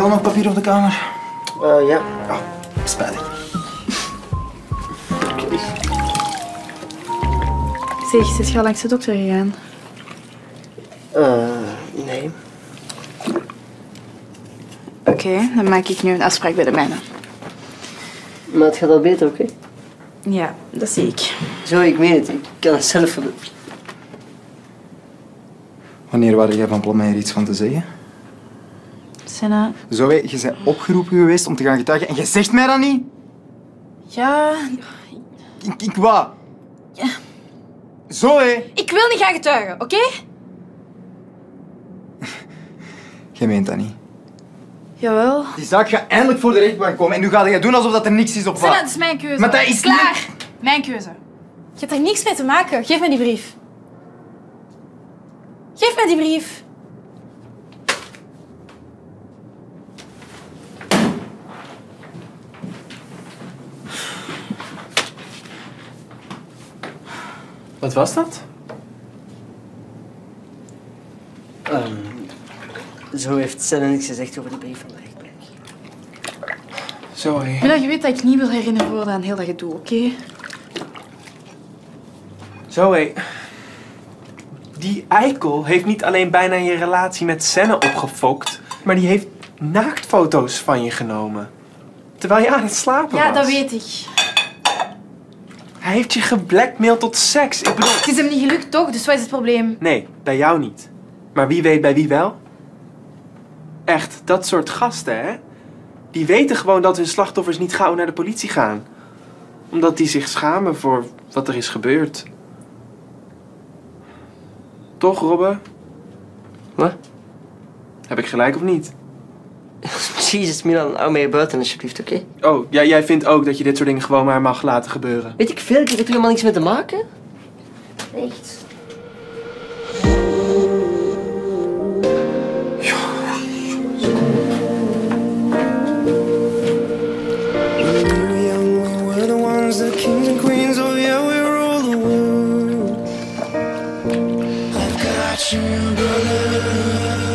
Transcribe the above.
je al nog papier op de kamer? Eh, ja. Oh, spijtig. Zeg, zit je al langs de dokter gegaan? Eh, nee. Oké, dan maak ik nu een afspraak bij de mijne. Maar het gaat al beter, oké? Ja, dat zie ik. Zo, ik meen het. Ik kan het zelf... wel- Wanneer waren jij van plan mij er iets van te zeggen? Senna, Zoe, je bent opgeroepen geweest om te gaan getuigen en je zegt mij dat niet? ja, Ik, ik wat? Ja. Zoe! ik wil niet gaan getuigen, oké? Je meent dat niet. Jawel. Die zaak gaat eindelijk voor de rechtbank komen en nu ga jij doen alsof dat er niks is op Senna, dat is mijn keuze. Maar dat is Klaar! Mijn keuze. Je hebt daar niks mee te maken. Geef mij die brief. Geef mij die brief. Wat was dat? Ehm, zo heeft Senna niks gezegd over de brief van de rechtbank. Zo, hé. Maar dat je weet dat ik niet wil herinnerd worden aan heel dat gedoe, oké? Zo, hé. Die eikel heeft niet alleen bijna je relatie met Senne opgefokt, maar die heeft naaktfoto's van je genomen. Terwijl je aan het slapen Ja, was. dat weet ik. Hij heeft je geblackmailed tot seks. Ik bedoel... Het is hem niet gelukt, toch? Dus wat is het probleem? Nee, bij jou niet. Maar wie weet bij wie wel? Echt, dat soort gasten, hè? Die weten gewoon dat hun slachtoffers niet gauw naar de politie gaan. Omdat die zich schamen voor wat er is gebeurd. Toch, Robbe? Wat? Heb ik gelijk of niet? Jezus, Milan, hou mee buiten alsjeblieft, oké? Oh, ja, jij vindt ook dat je dit soort dingen gewoon maar mag laten gebeuren? Weet ik veel, ik heb er helemaal niks mee te maken. Echt. you, brother.